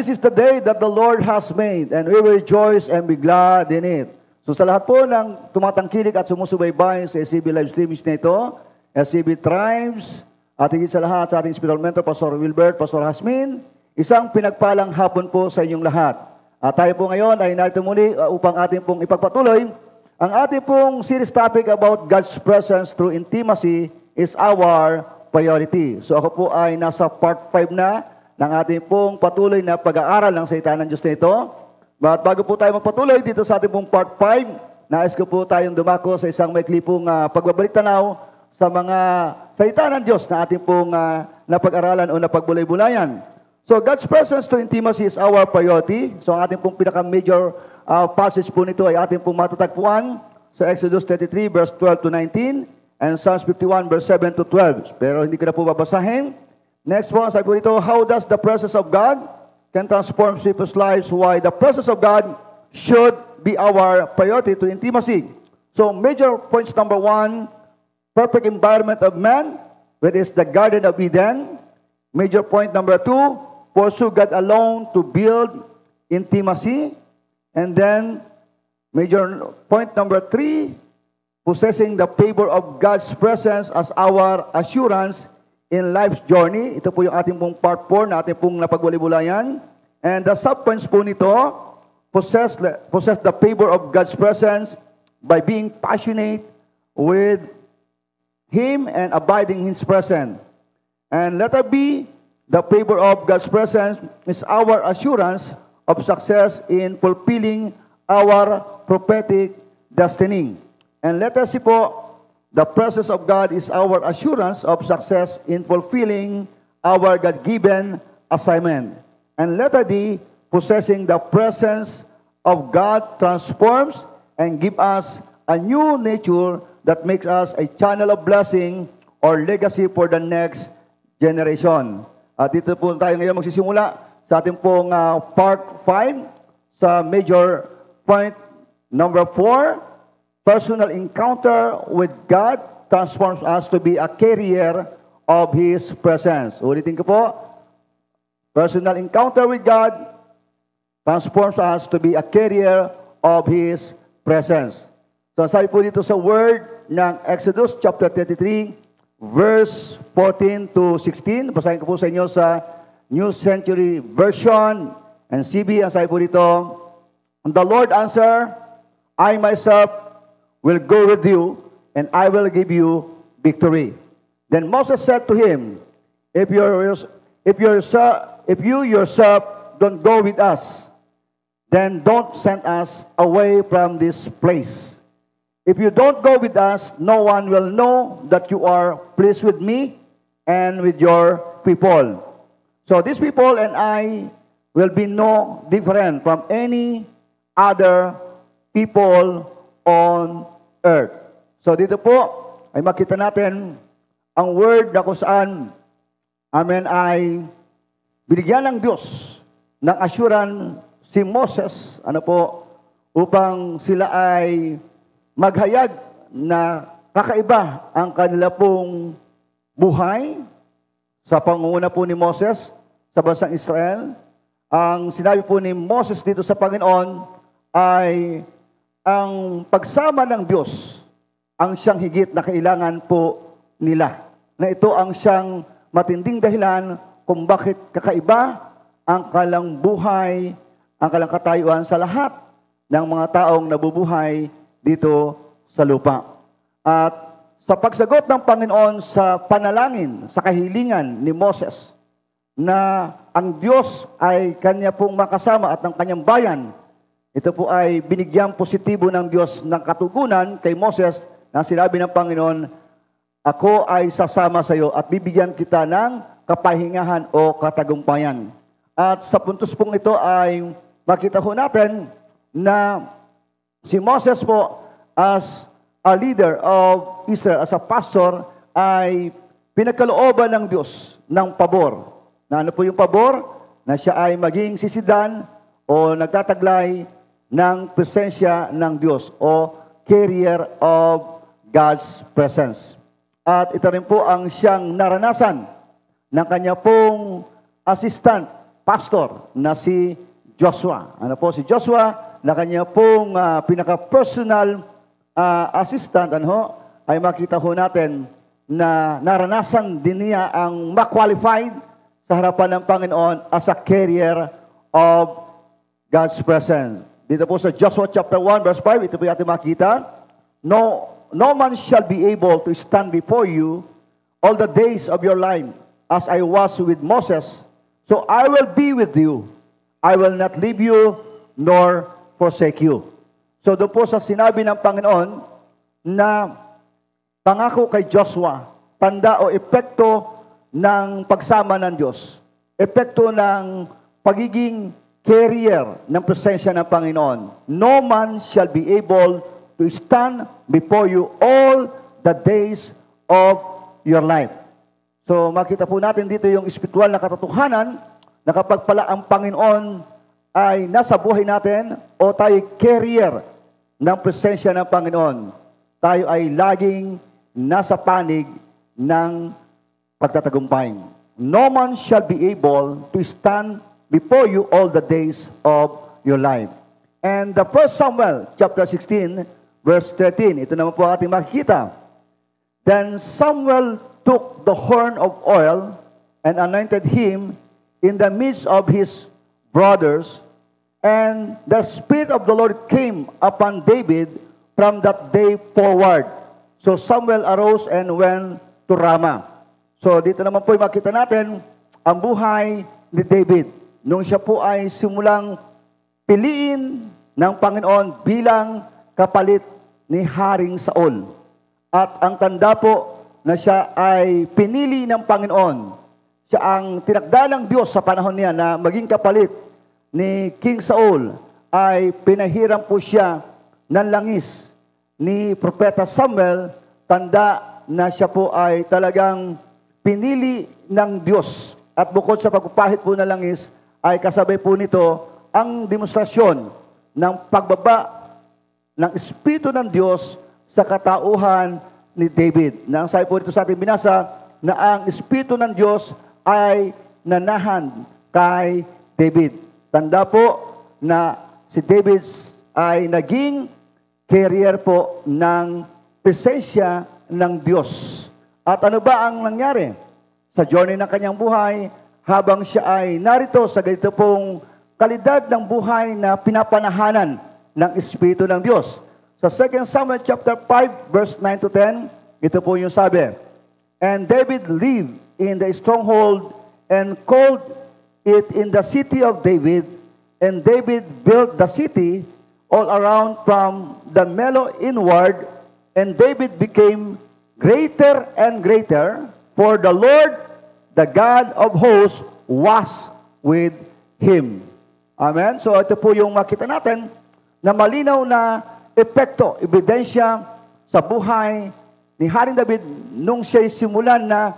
This is the day that the Lord has made, and we will rejoice and be glad in it. So sa lahat po ng tumatangkilik at sumusubaybay sa SCB live streamings na ito, SCB Tribes, at higit sa lahat sa ating spiritual mentor, Pastor Wilbert, Pastor Hasmin, isang pinagpalang hapon po sa inyong lahat. At tayo po ngayon ay narito muli uh, upang ating pong ipagpatuloy ang ating pong series topic about God's presence through intimacy is our priority. So ako po ay nasa part 5 na ng ating pong patuloy na pag-aaral ng salita ng Diyos na ito. But bago po tayo magpatuloy dito sa ating pong part 5, nais ko po tayong dumako sa isang maikli pong uh, pagbabalik tanaw sa mga salita ng Diyos na ating pong uh, napag-aralan o napagbulay-bulayan. So God's presence to intimacy is our priority. So ang ating pong pinaka-major uh, passage po nito ay ating pong matatagpuan sa Exodus 33 verse 12 to 19 and Psalms 51 verse 7 to 12. Pero hindi ko na po babasahin. Next one, sabi po dito, how does the presence of God can transform people's lives? Why the presence of God should be our priority to intimacy. So major points number one, perfect environment of man, that is the Garden of Eden. Major point number two, pursue God alone to build intimacy. And then major point number three, possessing the favor of God's presence as our assurance in life's journey. Ito po yung ating pong part 4 na ating pong napagwalibulayan. And the subpoints po nito, possess, possess the favor of God's presence by being passionate with Him and abiding in His presence. And letter B, the favor of God's presence is our assurance of success in fulfilling our prophetic destiny. And letter C po, The presence of God is our assurance of success in fulfilling our God-given assignment. And letter D, possessing the presence of God transforms and give us a new nature that makes us a channel of blessing or legacy for the next generation. At dito po tayo ngayon magsisimula sa ating pong uh, part 5 sa major point number 4, Personal encounter with God transforms us to be a carrier of His presence. Ulitin ko po. Personal encounter with God transforms us to be a carrier of His presence. So sabi po dito sa word ng Exodus chapter 33 verse 14 to 16. Basahin ko po sa inyo sa New Century Version and CB. Ang sabi po dito, The Lord answer, I myself will go with you, and I will give you victory. Then Moses said to him, If, you're, if, you're, if you yourself don't go with us, then don't send us away from this place. If you don't go with us, no one will know that you are pleased with me and with your people. So these people and I will be no different from any other people on earth. So dito po ay makita natin ang word na kung saan amen ay binigyan ng Diyos ng assurance si Moses, ano po, upang sila ay maghayag na kakaiba ang kanila pong buhay sa pangunguna po ni Moses sa bansang Israel. Ang sinabi po ni Moses dito sa Panginoon ay ang pagsama ng Diyos ang siyang higit na kailangan po nila. Na ito ang siyang matinding dahilan kung bakit kakaiba ang kalang buhay, ang kalang katayuan sa lahat ng mga taong nabubuhay dito sa lupa. At sa pagsagot ng Panginoon sa panalangin, sa kahilingan ni Moses, na ang Diyos ay kanya pong makasama at ng kanyang bayan ito po ay binigyang positibo ng Diyos ng katugunan kay Moses na sinabi ng Panginoon, Ako ay sasama sa iyo at bibigyan kita ng kapahingahan o katagumpayan. At sa puntos pong ito ay makita ho natin na si Moses po as a leader of Israel, as a pastor, ay pinagkalooban ng Diyos ng pabor. Na ano po yung pabor? Na siya ay maging sisidan o nagtataglay ng presensya ng Diyos o carrier of God's presence. At ito rin po ang siyang naranasan ng kanya pong assistant pastor na si Joshua. Ano po si Joshua na kanya pong ah, pinaka-personal ah, assistant ano, ay makita ho natin na naranasan din niya ang ma-qualified sa harapan ng Panginoon as a carrier of God's presence. Dito po sa Joshua chapter 1 verse 5, ito po yung ating makita. No, no man shall be able to stand before you all the days of your life as I was with Moses. So I will be with you. I will not leave you nor forsake you. So doon po sa sinabi ng Panginoon na pangako kay Joshua, tanda o epekto ng pagsama ng Diyos. Epekto ng pagiging carrier ng presensya ng Panginoon. No man shall be able to stand before you all the days of your life. So makita po natin dito yung espiritual na katotohanan na kapag pala ang Panginoon ay nasa buhay natin o tayo carrier ng presensya ng Panginoon, tayo ay laging nasa panig ng pagtatagumpay. No man shall be able to stand before you all the days of your life. And the first Samuel chapter 16 verse 13, ito naman po ating makikita. Then Samuel took the horn of oil and anointed him in the midst of his brothers, and the Spirit of the Lord came upon David from that day forward. So Samuel arose and went to Ramah. So dito naman po makita natin ang buhay ni David. Nung siya po ay simulang piliin ng Panginoon bilang kapalit ni Haring Saul. At ang tanda po na siya ay pinili ng Panginoon. Siya ang tinakda ng Diyos sa panahon niya na maging kapalit ni King Saul ay pinahiram po siya ng langis ni Propeta Samuel, tanda na siya po ay talagang pinili ng Diyos. At bukod sa pagpapahit po ng langis, ay kasabay po nito ang demonstrasyon ng pagbaba ng Espiritu ng Diyos sa katauhan ni David. Na ang sabi po dito sa ating binasa, na ang Espiritu ng Diyos ay nanahan kay David. Tanda po na si David ay naging carrier po ng presensya ng Diyos. At ano ba ang nangyari? Sa journey ng kanyang buhay, habang siya ay narito sa ganito pong kalidad ng buhay na pinapanahanan ng Espiritu ng Diyos. Sa 2 Samuel chapter 5 verse 9 to 10, ito po yung sabi. And David lived in the stronghold and called it in the city of David. And David built the city all around from the Melo inward. And David became greater and greater, for the Lord, the God of hosts, was with him. Amen? So ito po yung makita natin na malinaw na epekto, ebidensya sa buhay ni Haring David nung siya'y simulan na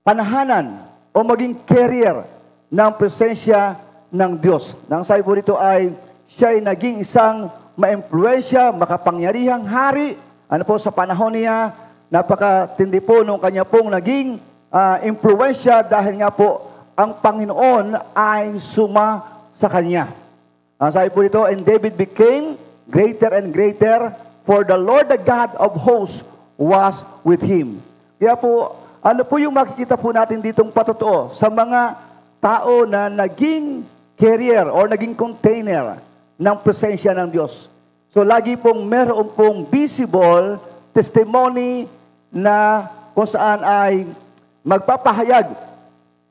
panahanan o maging carrier ng presensya ng Diyos. Nang sabi po dito ay siya'y naging isang maimpluensya, makapangyarihang hari. Ano po sa panahon niya, napakatindi po nung kanya pong naging uh, impluensya dahil nga po ang Panginoon ay suma sa kanya. Ang sabi po dito, and David became greater and greater, for the Lord the God of hosts was with him. Kaya po, ano po yung makikita po natin ditong patotoo sa mga tao na naging carrier or naging container ng presensya ng Diyos. So lagi pong meron pong visible testimony na kung saan ay magpapahayag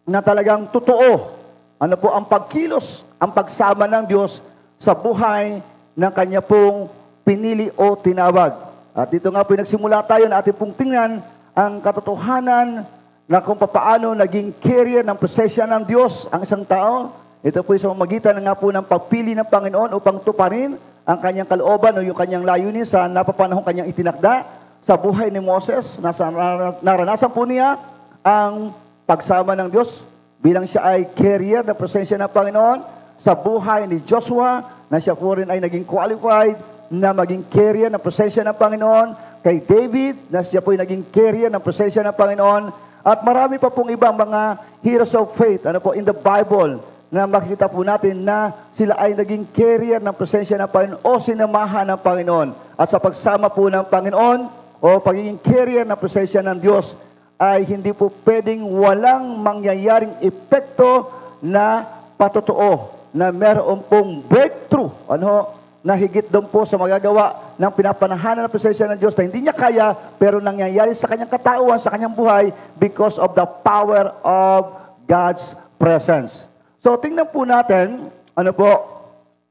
na talagang totoo. Ano po ang pagkilos, ang pagsama ng Diyos sa buhay ng kanya pong pinili o tinawag. At dito nga po nagsimula tayo na ating pong tingnan ang katotohanan na kung paano naging carrier ng presensya ng Diyos ang isang tao. Ito po sa magitan nga po ng pagpili ng Panginoon upang tuparin ang kanyang kalooban o yung kanyang layunin sa napapanahong kanyang itinakda sa buhay ni Moses. Nasa, naranasan po niya ang pagsama ng Diyos bilang siya ay carrier ng presensya ng Panginoon sa buhay ni Joshua na siya po rin ay naging qualified na maging carrier ng presensya ng Panginoon kay David na siya po ay naging carrier ng presensya ng Panginoon at marami pa pong ibang mga heroes of faith ano po in the Bible na makikita po natin na sila ay naging carrier ng presensya ng Panginoon o sinamahan ng Panginoon. At sa pagsama po ng Panginoon o pagiging carrier ng presensya ng Diyos ay hindi po pwedeng walang mangyayaring epekto na patotoo na meron pong breakthrough. Ano? na higit doon po sa magagawa ng pinapanahanan ng presensya ng Diyos na hindi niya kaya pero nangyayari sa kanyang katauhan, sa kanyang buhay because of the power of God's presence. So tingnan po natin, ano po,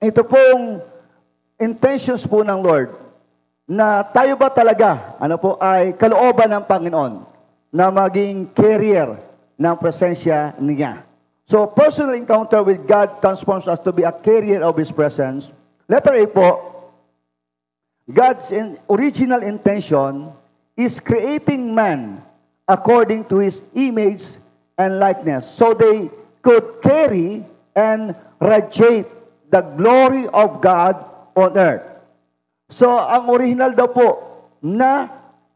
ito pong intentions po ng Lord na tayo ba talaga, ano po, ay kalooban ng Panginoon na maging carrier ng presensya niya. So personal encounter with God transforms us to be a carrier of His presence Letter A po, God's in, original intention is creating man according to his image and likeness so they could carry and radiate the glory of God on earth. So, ang original daw po na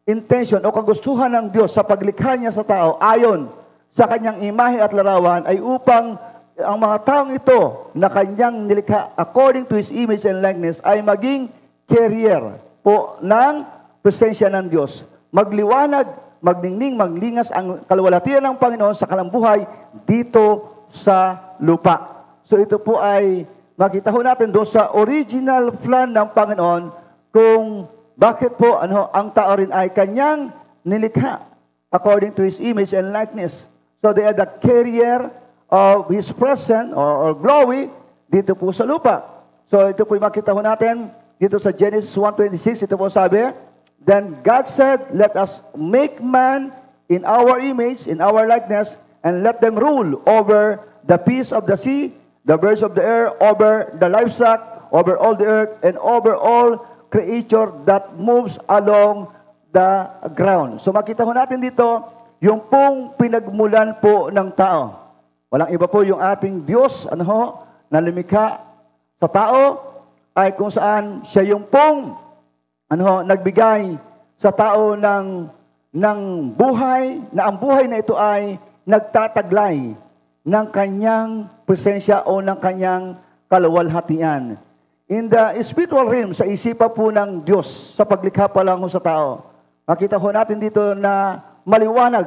intention o kagustuhan ng Diyos sa paglikha niya sa tao ayon sa kanyang imahe at larawan ay upang ang mga taong ito na kanyang nilikha according to His image and likeness ay maging carrier po ng presensya ng Diyos. Magliwanag, magningning, maglingas ang kalwalatian ng Panginoon sa kalambuhay dito sa lupa. So ito po ay makita ho natin doon sa original plan ng Panginoon kung bakit po ano ang tao rin ay kanyang nilikha according to His image and likeness. So they are the carrier of His presence or, or glory dito po sa lupa. So ito po yung makita ho natin dito sa Genesis 1.26, ito po sabi, Then God said, Let us make man in our image, in our likeness, and let them rule over the peace of the sea, the birds of the air, over the livestock, over all the earth, and over all creature that moves along the ground. So makita ho natin dito, yung pong pinagmulan po ng tao. Walang iba po yung ating Diyos, ano ho, na lumikha sa tao, ay kung saan siya yung pong, ano ho, nagbigay sa tao ng, ng buhay, na ang buhay na ito ay nagtataglay ng kanyang presensya o ng kanyang kaluwalhatian. In the spiritual realm, sa isipa po ng Diyos, sa paglikha pa lang sa tao, makita ko natin dito na maliwanag,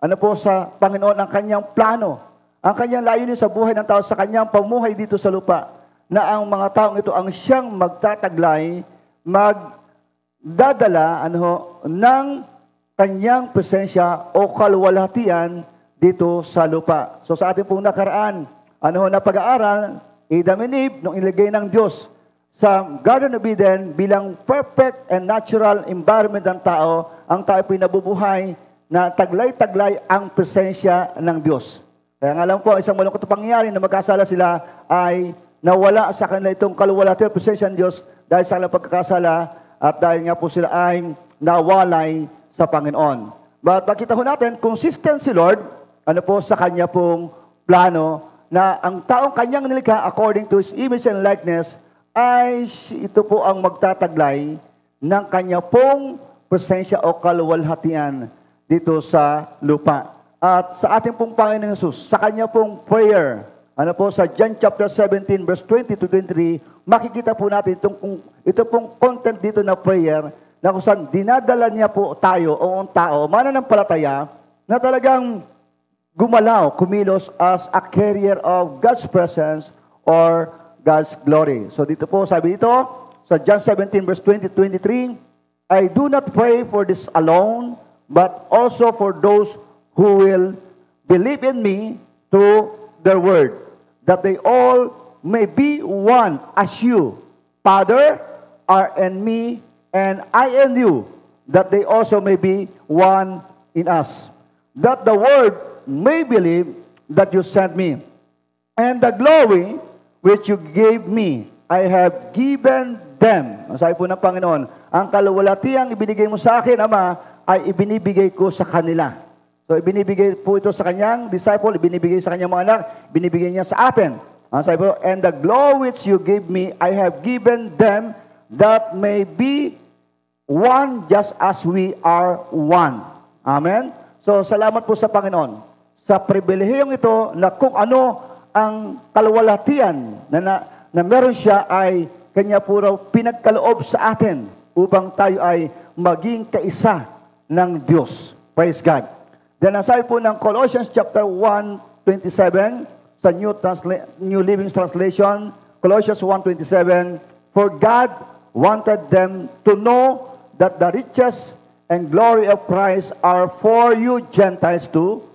ano po sa Panginoon ang kanyang plano ang kanyang layunin sa buhay ng tao sa kanyang pamuhay dito sa lupa na ang mga taong ito ang siyang magtataglay, magdadala ano, ng kanyang presensya o kalwalhatian dito sa lupa. So sa ating pong nakaraan, ano na pag-aaral, Adam and Eve, nung ilagay ng Diyos sa Garden of Eden bilang perfect and natural environment ng tao, ang tao pinabubuhay na taglay-taglay ang presensya ng Diyos. Kaya nga lang po, isang malungkot pangyayari na magkasala sila ay nawala sa kanila itong kaluwalhatian presensya ng Diyos dahil sa kanilang pagkakasala at dahil nga po sila ay nawalay sa Panginoon. But makita ho natin, consistent si Lord, ano po sa kanya pong plano na ang taong kanyang nilikha according to His image and likeness ay ito po ang magtataglay ng kanya pong presensya o kaluwalhatian dito sa lupa. At sa ating pong Panginoon Jesus, sa kanya pong prayer, ano po, sa John chapter 17, verse 20 to 23, makikita po natin itong, ito pong content dito na prayer, na kung saan dinadala niya po tayo o ang tao, mananampalataya, na talagang gumalaw, kumilos as a carrier of God's presence or God's glory. So dito po, sabi dito, sa John 17, verse 20 to 23, I do not pray for this alone, but also for those who will believe in me through their word, that they all may be one as you, Father, are in me, and I in you, that they also may be one in us. That the world may believe that you sent me. And the glory which you gave me, I have given them. Ang sabi po ng Panginoon, ang kaluwalhatiang ibinigay mo sa akin, Ama, ay ibinibigay ko sa kanila. So, ibinibigay po ito sa kanyang disciple, ibinibigay sa kanyang mga anak, binibigay niya sa atin. Ang sabi po, And the glory which you give me, I have given them that may be one just as we are one. Amen? So, salamat po sa Panginoon. Sa pribilehiyong ito na kung ano ang kalwalatian na, na, na meron siya ay kanya po raw pinagkaloob sa atin upang tayo ay maging kaisa ng Diyos. Praise God. Then aside po ng Colossians chapter 1, 27, sa New, Transla- New Living Translation, Colossians 1.27, For God wanted them to know that the riches and glory of Christ are for you Gentiles too,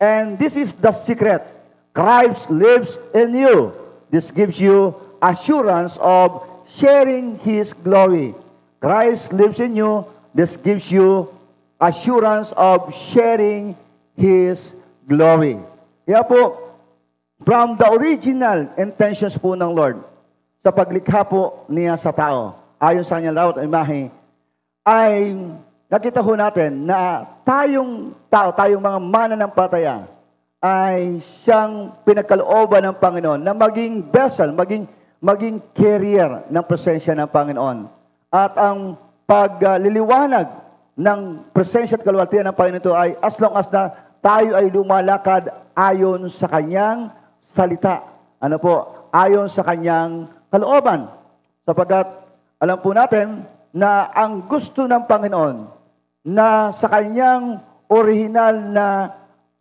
and this is the secret. Christ lives in you. This gives you assurance of sharing His glory. Christ lives in you. This gives you assurance of sharing His glory. Kaya po, from the original intentions po ng Lord, sa paglikha po niya sa tao, ayon sa kanyang lawat imahe, ay nakita ho natin na tayong tao, tayong mga mananampataya, ay siyang pinagkalooban ng Panginoon na maging vessel, maging, maging carrier ng presensya ng Panginoon. At ang pagliliwanag ng presensya at kalwaltian ng Panginoon ito ay as long as na tayo ay lumalakad ayon sa kanyang salita. Ano po? Ayon sa kanyang kalooban. Sapagkat alam po natin na ang gusto ng Panginoon na sa kanyang original na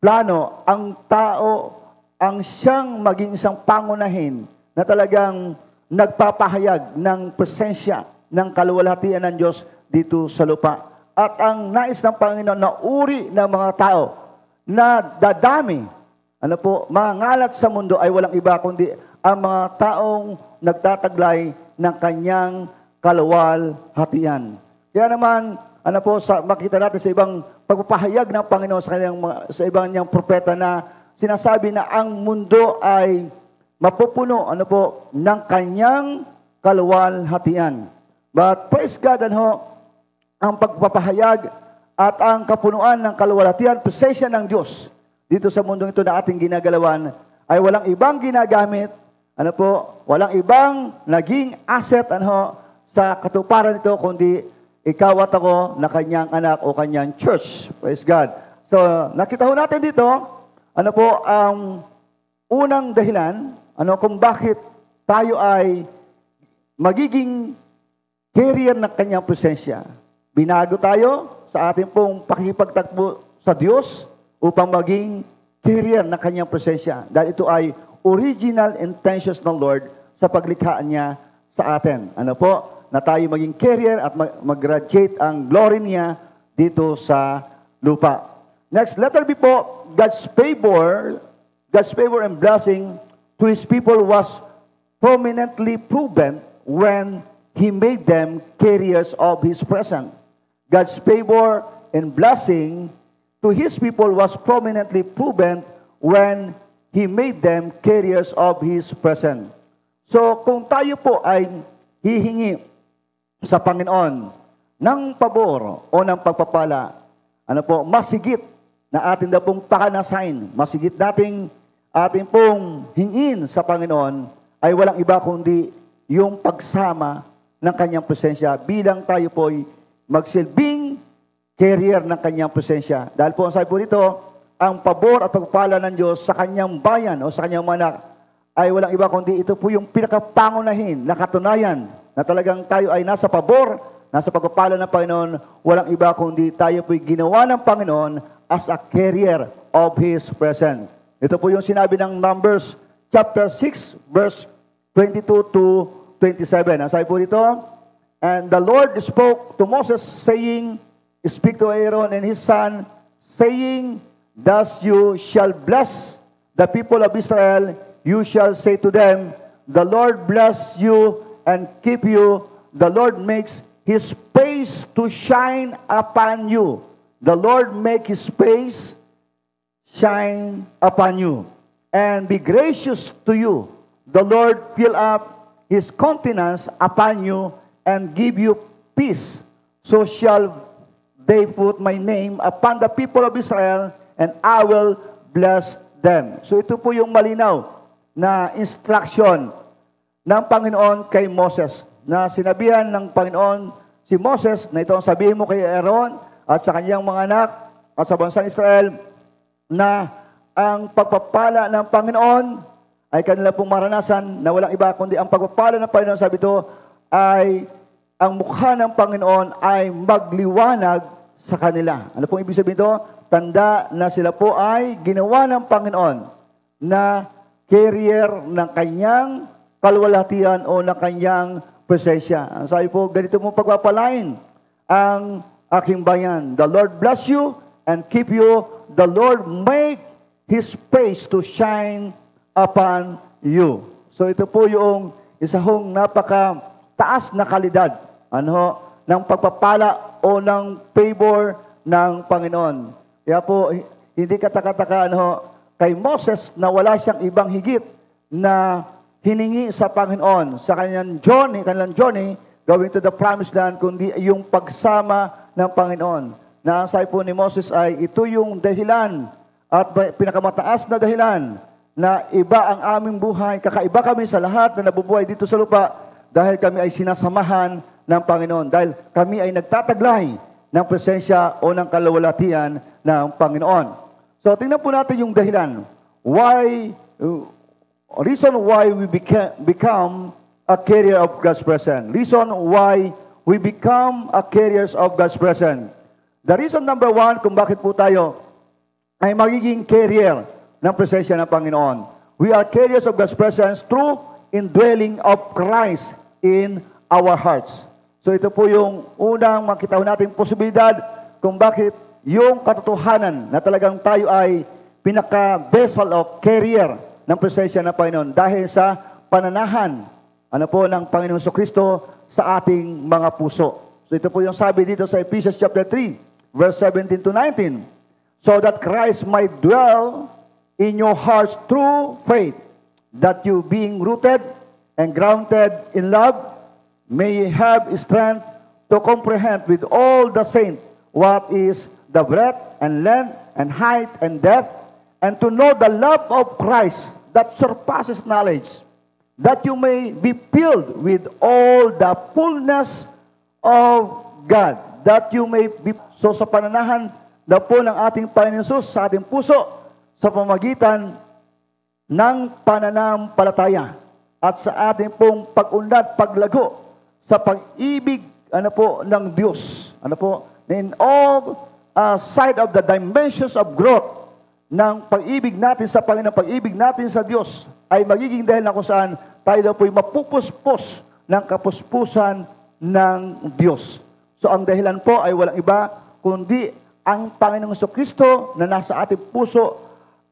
plano, ang tao ang siyang maging isang pangunahin na talagang nagpapahayag ng presensya ng kaluwalhatian ng Diyos dito sa lupa. At ang nais ng Panginoon na uri ng mga tao na dadami, ano po, mga ngalat sa mundo ay walang iba kundi ang mga taong nagtataglay ng kanyang kaluwalhatian. Kaya naman, ano po, sa, makita natin sa ibang pagpapahayag ng Panginoon sa, kanyang, sa ibang niyang propeta na sinasabi na ang mundo ay mapupuno ano po, ng kanyang kaluwalhatian. But praise God, ano, ang pagpapahayag at ang kapunuan ng kaluwalhatian, presensya ng Diyos dito sa mundong ito na ating ginagalawan ay walang ibang ginagamit, ano po, walang ibang naging asset ano, sa katuparan nito, kundi ikaw at ako na kanyang anak o kanyang church. Praise God. So, nakita ho natin dito, ano po, ang unang dahilan, ano, kung bakit tayo ay magiging carrier ng kanyang presensya. Binago tayo sa ating pong pakipagtakbo sa Diyos upang maging carrier ng kanyang presensya. Dahil ito ay original intentions ng Lord sa paglikhaan niya sa atin. Ano po? Na tayo maging carrier at mag-graduate ang glory niya dito sa lupa. Next, letter B po, God's favor, God's favor and blessing to His people was prominently proven when He made them carriers of His presence. God's favor and blessing to His people was prominently proven when He made them carriers of His presence. So, kung tayo po ay hihingi sa Panginoon ng pabor o ng pagpapala, ano po, masigit na atin na pong pakanasain, masigit nating ating pong hingin sa Panginoon ay walang iba kundi yung pagsama ng kanyang presensya bilang tayo po ay magsilbing carrier ng kanyang presensya. Dahil po ang sabi po dito, ang pabor at pagpapala ng Diyos sa kanyang bayan o sa kanyang manak ay walang iba kundi ito po yung pinakapangunahin na katunayan na talagang tayo ay nasa pabor, nasa pagpapala ng Panginoon, walang iba kundi tayo po'y ginawa ng Panginoon as a carrier of His presence. Ito po yung sinabi ng Numbers chapter 6 verse 22 to 27. Ang sabi po dito, And the Lord spoke to Moses saying, Speak to Aaron and his son, saying, Thus you shall bless the people of Israel. You shall say to them, The Lord bless you and keep you. The Lord makes his face to shine upon you. The Lord make his face shine upon you and be gracious to you. The Lord fill up his countenance upon you and give you peace. So shall they put my name upon the people of Israel and I will bless them. So ito po yung malinaw na instruction ng Panginoon kay Moses na sinabihan ng Panginoon si Moses na ito ang sabihin mo kay Aaron at sa kanyang mga anak at sa bansang Israel na ang pagpapala ng Panginoon ay kanila pong maranasan na walang iba kundi ang pagpapala ng Panginoon, sabi ito, ay ang mukha ng Panginoon ay magliwanag sa kanila. Ano pong ibig sabihin ito? Tanda na sila po ay ginawa ng Panginoon na carrier ng kanyang kalwalhatian o ng kanyang presensya. Ang sabi po, ganito mo pagpapalain ang aking bayan. The Lord bless you and keep you. The Lord make His face to shine upon you. So ito po yung isa hong napaka taas na kalidad ano, ng pagpapala o ng favor ng Panginoon. Kaya po, hindi katakataka ano, kay Moses na wala siyang ibang higit na hiningi sa Panginoon sa kanyang journey, kanyang journey going to the promised land, kundi yung pagsama ng Panginoon. Na ang sabi po ni Moses ay ito yung dahilan at pinakamataas na dahilan na iba ang aming buhay, kakaiba kami sa lahat na nabubuhay dito sa lupa dahil kami ay sinasamahan ng Panginoon. Dahil kami ay nagtataglay ng presensya o ng kalawalatian ng Panginoon. So tingnan po natin yung dahilan. Why, uh, reason why we beca- become a carrier of God's presence. Reason why we become a carriers of God's presence. The reason number one kung bakit po tayo ay magiging carrier ng presensya ng Panginoon. We are carriers of God's presence through indwelling of Christ in our hearts. So ito po yung unang makita natin posibilidad kung bakit yung katotohanan na talagang tayo ay pinaka-vessel o carrier ng presensya ng Panginoon dahil sa pananahan ano po ng Panginoon Kristo sa ating mga puso. So ito po yung sabi dito sa Ephesians chapter 3, verse 17 to 19. So that Christ might dwell in your hearts through faith, that you being rooted and grounded in love, may have strength to comprehend with all the saints what is the breadth and length and height and depth, and to know the love of Christ that surpasses knowledge, that you may be filled with all the fullness of God, that you may be, so sa pananahan na po ng ating Panginoon sa ating puso, sa pamagitan ng pananampalataya at sa ating pong pag-unlad, paglago sa pag-ibig ano po, ng Diyos. Ano po, in all uh, side of the dimensions of growth ng pag-ibig natin sa Panginoon, pag-ibig natin sa Diyos ay magiging dahil na kung saan tayo daw po'y mapupuspos ng kapuspusan ng Diyos. So ang dahilan po ay walang iba kundi ang Panginoong Kristo na nasa ating puso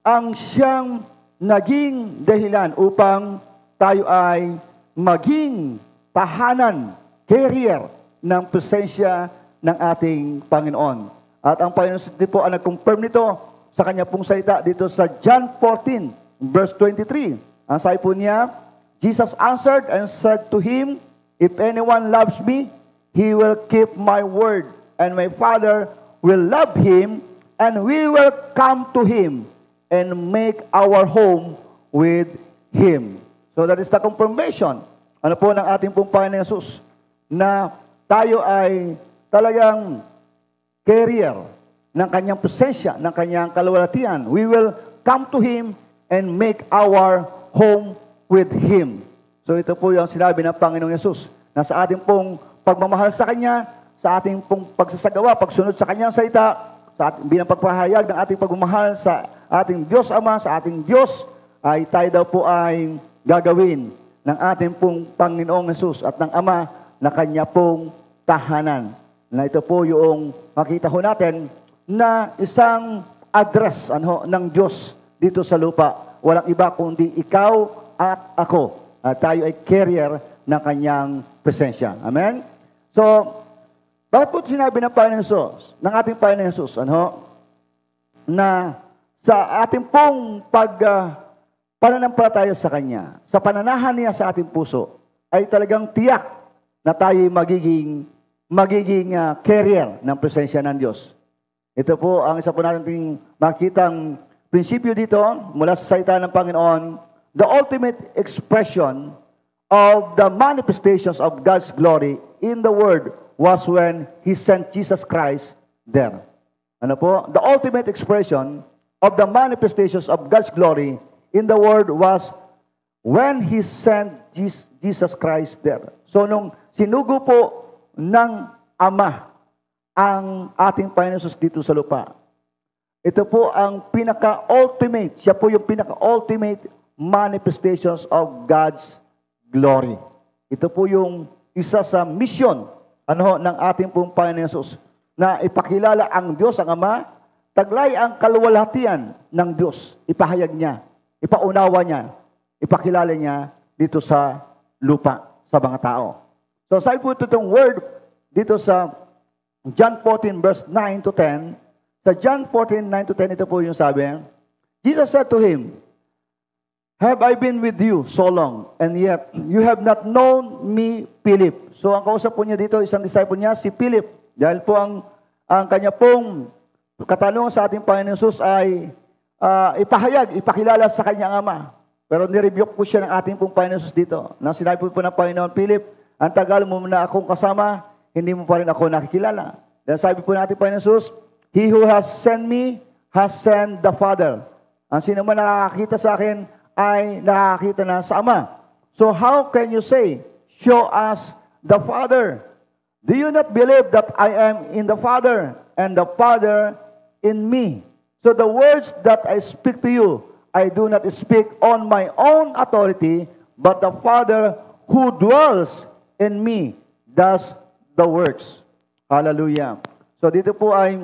ang siyang naging dahilan upang tayo ay maging tahanan, carrier ng presensya ng ating Panginoon. At ang Panginoon po ang nag-confirm nito sa kanya pong salita dito sa John 14, verse 23. Ang sabi po niya, Jesus answered and said to him, If anyone loves me, he will keep my word, and my Father will love him, and we will come to him and make our home with Him. So that is the confirmation. Ano po ng ating pong Panginoon Jesus? Na tayo ay talagang carrier ng kanyang presensya, ng kanyang kalawalatian. We will come to Him and make our home with Him. So ito po yung sinabi ng Panginoong Yesus na sa ating pong pagmamahal sa Kanya, sa ating pong pagsasagawa, pagsunod sa Kanyang salita, sa ating, bilang pagpahayag ng ating pagmamahal sa ating Diyos Ama, sa ating Diyos, ay tayo daw po ay gagawin ng ating pong Panginoong Yesus at ng Ama na Kanya pong tahanan. Na ito po yung makita ho natin na isang address ano, ng Diyos dito sa lupa. Walang iba kundi ikaw at ako. At tayo ay carrier ng kanyang presensya. Amen? So, bakit po sinabi ng Panginoon Jesus, ng ating Panginoon Jesus, ano, na sa ating pong pag uh, pananampalataya sa Kanya, sa pananahan niya sa ating puso, ay talagang tiyak na tayo magiging magiging uh, carrier ng presensya ng Diyos. Ito po ang isa po natin makitang prinsipyo dito mula sa salita ng Panginoon, the ultimate expression of the manifestations of God's glory in the Word was when He sent Jesus Christ there. Ano po? The ultimate expression of the manifestations of God's glory in the Word was when He sent Jes- Jesus Christ there. So nung sinugo po ng Ama ang ating Panginoon dito sa lupa, ito po ang pinaka-ultimate, siya po yung pinaka-ultimate manifestations of God's glory. Ito po yung isa sa mission ano, ng ating pong Panginoon Jesus na ipakilala ang Diyos, ang Ama, taglay ang kaluwalhatian ng Diyos. Ipahayag niya, ipaunawa niya, ipakilala niya dito sa lupa, sa mga tao. So sabi po ito itong word dito sa John 14 verse 9 to 10. Sa John 14, 9 to 10, ito po yung sabi. Jesus said to him, Have I been with you so long, and yet you have not known me, Philip? So ang kausap po niya dito, isang disciple niya, si Philip. Dahil po ang, ang kanya pong katanungan sa ating Panginoon Jesus ay uh, ipahayag, ipakilala sa kanyang ama. Pero nirebuke po siya ng ating pong Panginoon Jesus dito. Nang sinabi po, po ng Panginoon, Philip, ang tagal mo na akong kasama, hindi mo pa rin ako nakikilala. Dahil sabi po natin Panginoon Jesus, He who has sent me has sent the Father. Ang sino man nakakakita sa akin ay nakakita na sa Ama. So how can you say, show us the Father? Do you not believe that I am in the Father and the Father in me? So the words that I speak to you, I do not speak on my own authority, but the Father who dwells in me does the works. Hallelujah. So dito po ay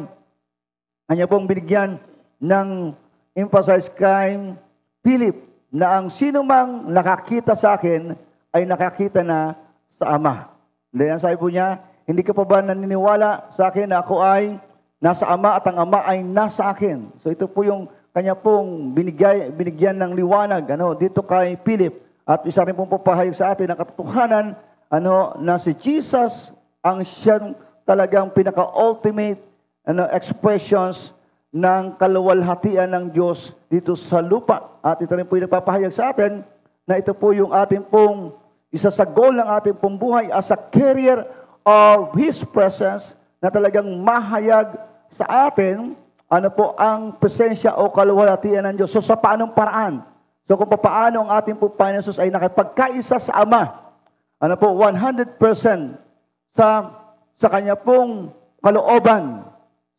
kanya pong binigyan ng emphasize kay Philip na ang sino mang nakakita sa akin ay nakakita na sa Ama. Then sabi po niya, hindi ka pa ba naniniwala sa akin na ako ay nasa Ama at ang Ama ay nasa akin? So ito po yung kanya pong binigay, binigyan ng liwanag ano, dito kay Philip. At isa rin pong papahayag sa atin ang katotohanan ano, na si Jesus ang siyang talagang pinaka-ultimate ano, expressions ng kaluwalhatian ng Diyos dito sa lupa. At ito rin po yung nagpapahayag sa atin na ito po yung ating pong isa sa goal ng ating pong buhay as a carrier of His presence na talagang mahayag sa atin ano po ang presensya o kaluwalhatian ng Diyos. So sa paanong paraan? So kung paano ang ating pong Panginoon ay nakipagkaisa sa Ama, ano po, 100% sa, sa kanya pong kalooban,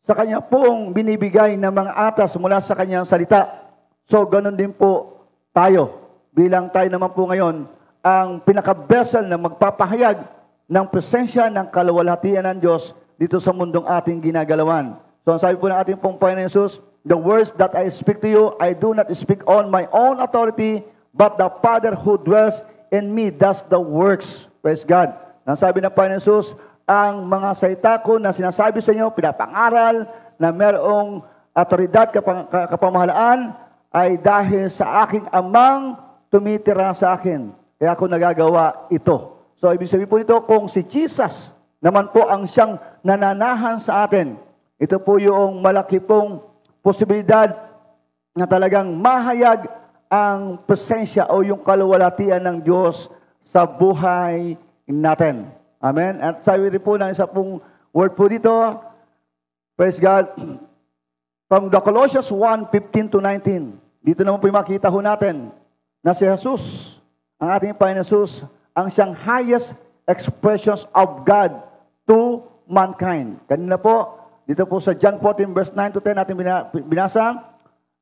sa kanya pong binibigay ng mga atas mula sa kanyang salita. So, ganun din po tayo. Bilang tayo naman po ngayon, ang pinaka-vessel na magpapahayag ng presensya ng kaluwalhatian ng Diyos dito sa mundong ating ginagalawan. So, ang sabi po ng ating pong Panginoon Jesus, The words that I speak to you, I do not speak on my own authority, but the Father who dwells in me does the works. Praise God. Ang sabi ng Panginoon Jesus, ang mga salita ko na sinasabi sa inyo, pinapangaral na merong autoridad, kapang, kapamahalaan, ay dahil sa aking amang tumitira sa akin. Kaya ako nagagawa ito. So, ibig sabihin po nito, kung si Jesus naman po ang siyang nananahan sa atin, ito po yung malaki pong posibilidad na talagang mahayag ang presensya o yung kaluwalhatian ng Diyos sa buhay natin. Amen? At sabi rin po ng isa pong word po dito, praise God, from the Colossians 1, 15 to 19. Dito naman po yung makita ho natin na si Jesus, ang ating Panginoon Jesus, ang siyang highest expressions of God to mankind. Kanina po, dito po sa John 14 verse 9 to 10 natin binasa,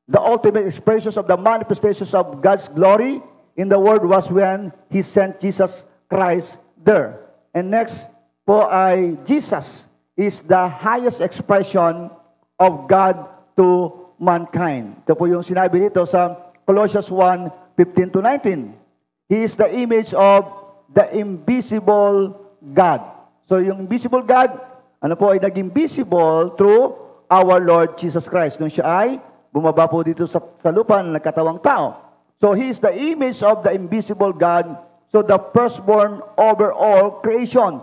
the ultimate expressions of the manifestations of God's glory in the world was when He sent Jesus Christ there. And next po ay Jesus is the highest expression of God to mankind. Ito po yung sinabi dito sa Colossians 1, 15 to 19. He is the image of the invisible God. So yung invisible God, ano po ay naging visible through our Lord Jesus Christ. Nung siya ay bumaba po dito sa, sa lupa na nagkatawang tao. So He is the image of the invisible God So the firstborn over all creation.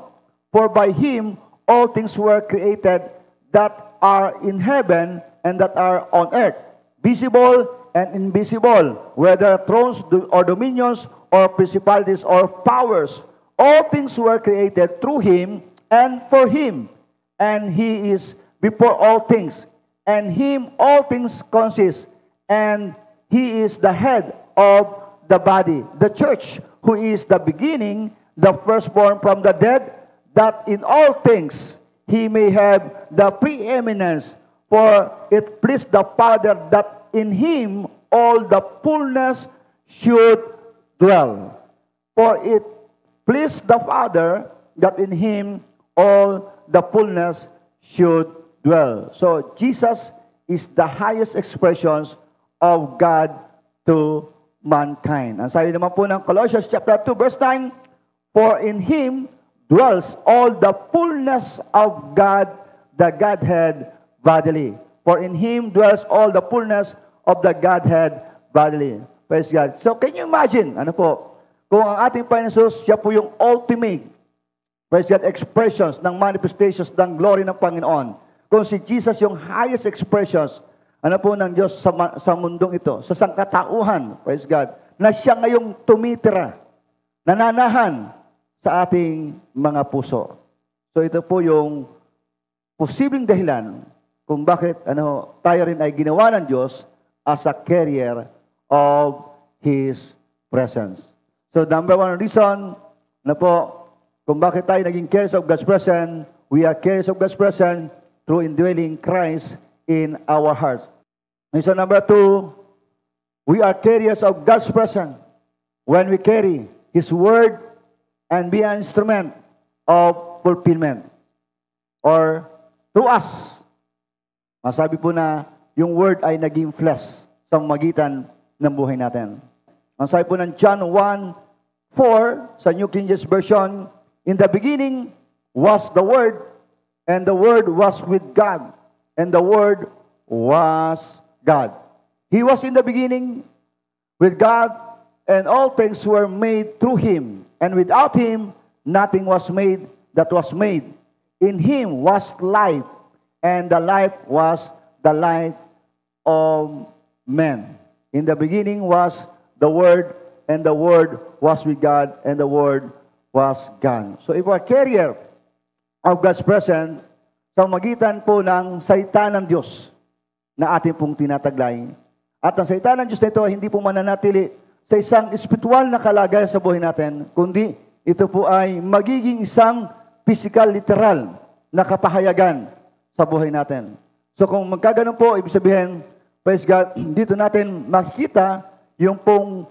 For by him all things were created that are in heaven and that are on earth, visible and invisible, whether thrones or dominions or principalities or powers. All things were created through him and for him. And he is before all things. And him all things consist. And he is the head of the body, the church, who is the beginning, the firstborn from the dead, that in all things he may have the preeminence. For it pleased the Father that in him all the fullness should dwell. For it pleased the Father that in him all the fullness should dwell. So Jesus is the highest expressions of God to mankind. Ang sabi naman po ng Colossians chapter 2 verse 9, For in Him dwells all the fullness of God, the Godhead bodily. For in Him dwells all the fullness of the Godhead bodily. Praise God. So can you imagine, ano po, kung ang ating Panginoon siya po yung ultimate, praise God, expressions ng manifestations ng glory ng Panginoon. Kung si Jesus yung highest expressions, ano po ng Diyos sa, sa mundong ito, sa sangkatauhan, praise God, na siya ngayong tumitira, nananahan sa ating mga puso. So ito po yung posibleng dahilan kung bakit ano, tayo rin ay ginawa ng Diyos as a carrier of His presence. So number one reason na po kung bakit tayo naging carriers of God's presence, we are carriers of God's presence through indwelling Christ in our hearts. Reason number two, we are carriers of God's presence when we carry His Word and be an instrument of fulfillment. Or through us, masabi po na yung Word ay naging flesh sa magitan ng buhay natin. Ang sabi po ng John 1, 4 sa New King James Version, In the beginning was the Word, and the Word was with God, and the Word was God. He was in the beginning with God, and all things were made through Him, and without Him nothing was made that was made. In Him was life, and the life was the light of men. In the beginning was the Word, and the Word was with God, and the Word was God. So if we're carrier of God's presence, sa magitan po ng salita ng Diyos na ating pong tinataglay. At ang salita ng Diyos na ito hindi po mananatili sa isang espiritual na kalagayan sa buhay natin, kundi ito po ay magiging isang physical, literal na kapahayagan sa buhay natin. So kung magkaganon po, ibig sabihin, praise God, dito natin makikita yung pong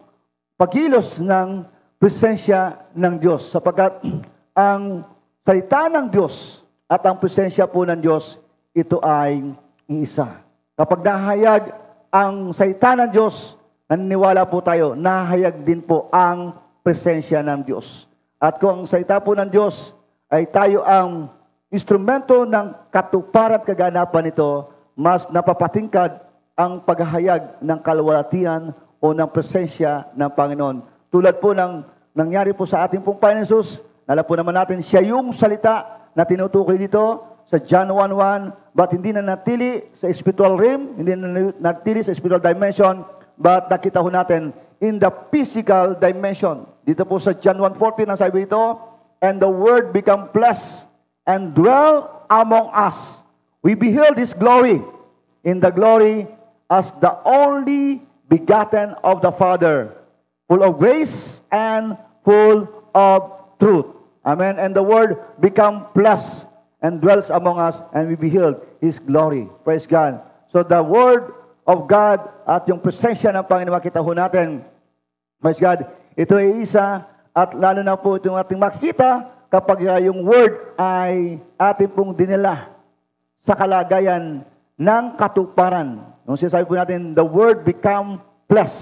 pagkilos ng presensya ng Diyos sapagkat ang salita ng Diyos at ang presensya po ng Diyos, ito ay isa. Kapag nahayag ang salita ng Diyos, naniniwala po tayo, nahayag din po ang presensya ng Diyos. At kung ang salita po ng Diyos ay tayo ang instrumento ng katuparan at kaganapan nito, mas napapatingkad ang paghahayag ng kalwalatian o ng presensya ng Panginoon. Tulad po ng nangyari po sa ating pong Panginoon Jesus, alam po naman natin, siya yung salita na tinutukoy dito sa John 1.1, but hindi na natili sa spiritual realm, hindi na natili sa spiritual dimension, but nakita ho natin in the physical dimension. Dito po sa John 1.14, ang sabi ito, and the word become flesh and dwell among us. We beheld His glory in the glory as the only begotten of the Father, full of grace and full of truth. Amen. And the Word become flesh and dwells among us, and we beheld His glory. Praise God. So the Word of God at yung presensya ng Panginoon makita ho natin. Praise God. Ito ay isa at lalo na po itong ating makikita kapag yung Word ay ating pong dinila sa kalagayan ng katuparan. Nung sinasabi po natin, the Word become flesh.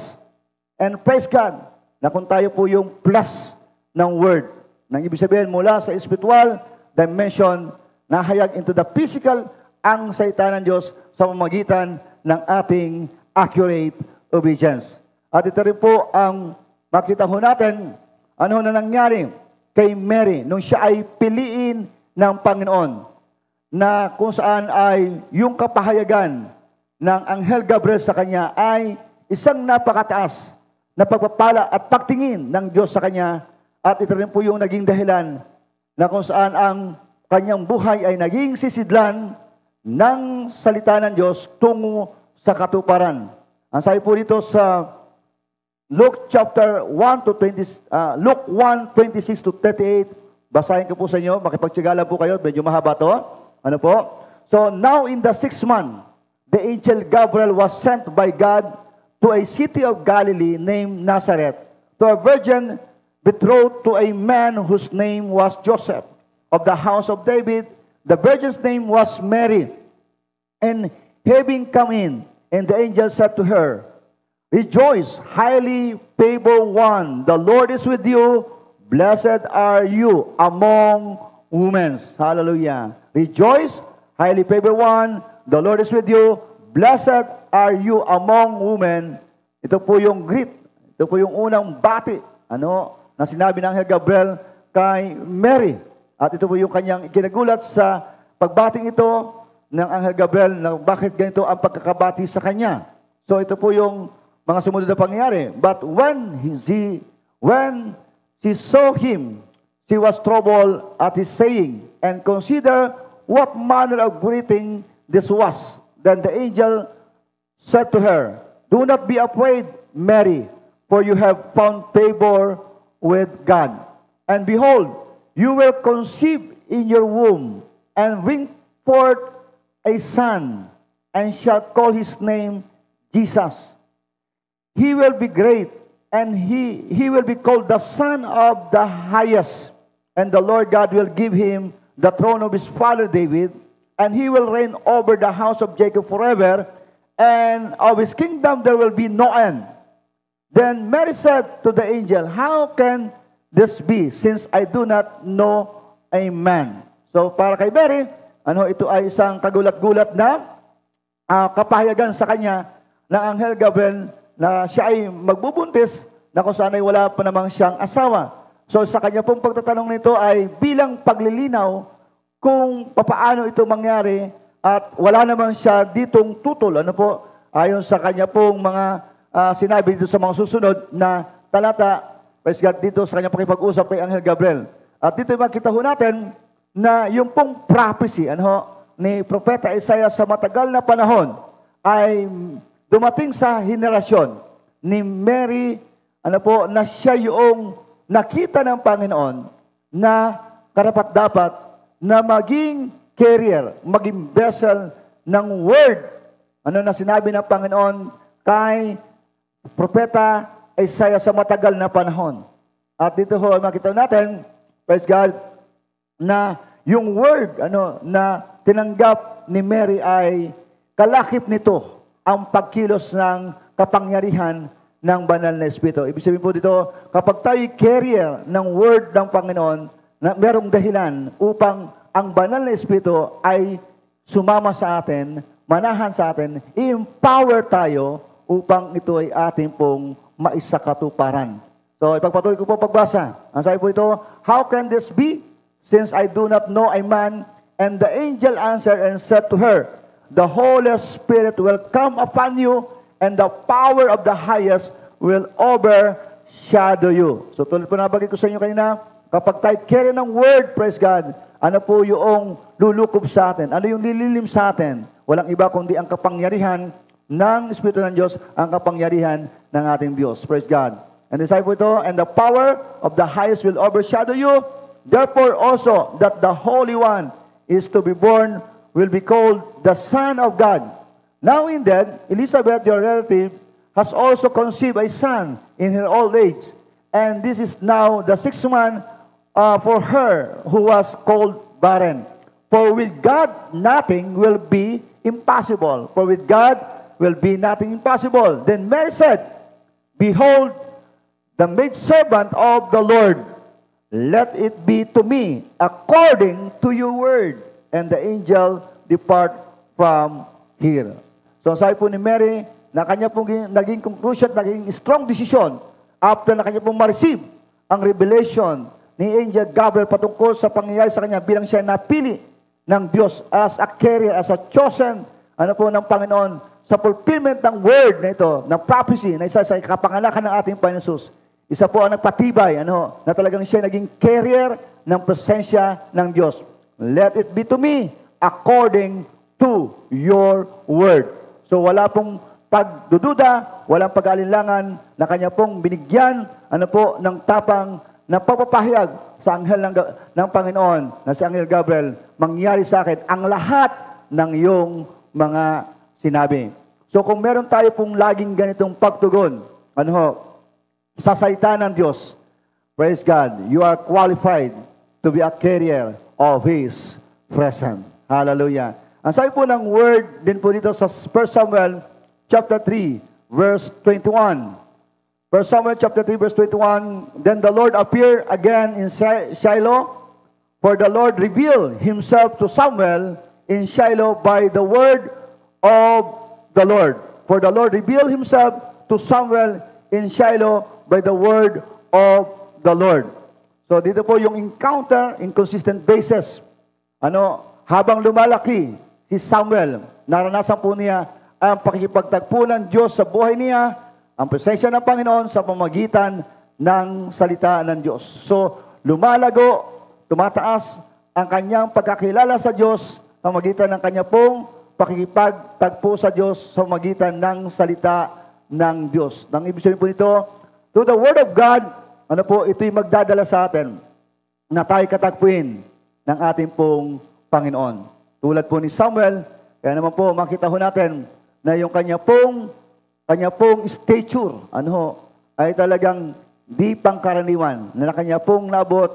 And praise God, na kung tayo po yung plus ng Word, nang ibig sabihin mula sa spiritual dimension, nahayag into the physical ang salita ng Diyos sa pamagitan ng ating accurate obedience. At ito rin po ang makita ho natin, ano na nangyari kay Mary nung siya ay piliin ng Panginoon na kung saan ay yung kapahayagan ng Anghel Gabriel sa kanya ay isang napakataas na pagpapala at pagtingin ng Diyos sa kanya at ito rin po yung naging dahilan na kung saan ang kanyang buhay ay naging sisidlan ng salita ng Diyos tungo sa katuparan. Ang sabi po dito sa Luke chapter 1 to 20, uh, Luke 1, 26 to 38. Basahin ko po sa inyo, makipagtsigala po kayo, medyo mahaba to. Ano po? So, now in the sixth month, the angel Gabriel was sent by God to a city of Galilee named Nazareth, to a virgin betrothed to a man whose name was Joseph, of the house of David. The virgin's name was Mary. And having come in, and the angel said to her, Rejoice, highly favored one, the Lord is with you. Blessed are you among women. Hallelujah. Rejoice, highly favored one, the Lord is with you. Blessed are you among women. Ito po yung greet. Ito po yung unang bati. Ano? Na sinabi ng Angel Gabriel kay Mary. At ito po yung kanyang ikinagulat sa pagbating ito ng Angel Gabriel na bakit ganito ang pagkakabati sa kanya. So ito po yung mga sumunod na pangyayari. But when he, when she saw him, she was troubled at his saying, and consider what manner of greeting this was. Then the angel said to her, Do not be afraid, Mary, for you have found favor with God. And behold, you will conceive in your womb and bring forth a son, and shall call his name Jesus. He will be great, and he, he will be called the Son of the Highest. And the Lord God will give him the throne of his father David, and he will reign over the house of Jacob forever, and of his kingdom there will be no end. Then Mary said to the angel, How can this be, since I do not know a man? So para kay Mary, ano ito ay isang kagulat-gulat na uh, kapahayagan sa kanya ng Anghel Gabriel na siya ay magbubuntis na kung saan ay wala pa namang siyang asawa. So sa kanya pong pagtatanong nito ay bilang paglilinaw kung papaano ito mangyari at wala naman siya ditong tutol. Ano po? Ayon sa kanya pong mga uh, sinabi dito sa mga susunod na talata, praise God, dito sa kanya pakipag-usap kay Angel Gabriel. At dito makita ho natin na yung pong prophecy ano, ni Propeta Isaiah sa matagal na panahon ay dumating sa henerasyon ni Mary, ano po, na siya yung nakita ng Panginoon na karapat-dapat na maging carrier, maging vessel ng word. Ano na sinabi ng Panginoon kay Propeta Isaiah sa matagal na panahon. At dito ho makita natin, praise God, na yung word ano na tinanggap ni Mary ay kalakip nito ang pagkilos ng kapangyarihan ng banal na Espiritu. Ibig sabihin po dito, kapag tayo carrier ng word ng Panginoon, na merong dahilan upang ang banal na Espiritu ay sumama sa atin, manahan sa atin, empower tayo upang ito ay ating pong maisakatuparan. So, ipagpatuloy ko po pagbasa. Ang sabi po ito, How can this be, since I do not know a man? And the angel answered and said to her, the Holy Spirit will come upon you, and the power of the highest will overshadow you. So tulad po nabagay ko sa inyo kanina, kapag tayo carry ng word, praise God, ano po yung lulukob sa atin? Ano yung lililim sa atin? Walang iba kundi ang kapangyarihan ng Espiritu ng Diyos, ang kapangyarihan ng ating Diyos. Praise God. And the po ito, and the power of the highest will overshadow you. Therefore also that the Holy One is to be born will be called the Son of God. Now indeed, Elizabeth, your relative, has also conceived a son in her old age. And this is now the sixth one uh, for her who was called barren. For with God, nothing will be impossible. For with God will be nothing impossible. Then Mary said, Behold, the maidservant of the Lord, let it be to me according to your word and the angel depart from here. So sabi po ni Mary, na kanya pong naging conclusion, naging strong decision after na kanya pong ma-receive ang revelation ni Angel Gabriel patungkol sa pangyayari sa kanya bilang siya napili ng Diyos as a carrier, as a chosen, ano po ng Panginoon, sa fulfillment ng word na ito, ng prophecy na isa sa kapanganakan ng ating Panginoon Isa po ang nagpatibay, ano, na talagang siya naging carrier ng presensya ng Diyos. Let it be to me according to your word. So wala pong pagdududa, walang pag-alinlangan na kanya pong binigyan ano po, ng tapang na pagpapahayag sa anghel ng, ng Panginoon na si Anghel Gabriel, mangyari sa akin ang lahat ng iyong mga sinabi. So kung meron tayo pong laging ganitong pagtugon, ano ho, sa salita ng Diyos, praise God, you are qualified to be a carrier of His presence. Hallelujah. Ang sabi po ng word din po dito sa 1 Samuel chapter 3, verse 21. 1 Samuel chapter 3, verse 21, Then the Lord appeared again in Shiloh, for the Lord revealed himself to Samuel in Shiloh by the word of the Lord. For the Lord revealed himself to Samuel in Shiloh by the word of the Lord. So dito po yung encounter, inconsistent basis. Ano, habang lumalaki si Samuel, naranasan po niya ang pakikipagtagpo ng Diyos sa buhay niya, ang presensya ng Panginoon sa pamagitan ng salita ng Diyos. So, lumalago, tumataas ang kanyang pagkakilala sa Diyos sa magitan ng kanya pong pakikipagtagpo sa Diyos sa magitan ng salita ng Diyos. Nang ibig sabihin po nito, to the Word of God, ano po, ito'y magdadala sa atin na tayo katagpuin ng ating pong Panginoon. Tulad po ni Samuel, kaya naman po makita ho natin na yung kanya pong kanya pong stature, ano ay talagang di pangkaraniwan na kanya pong nabot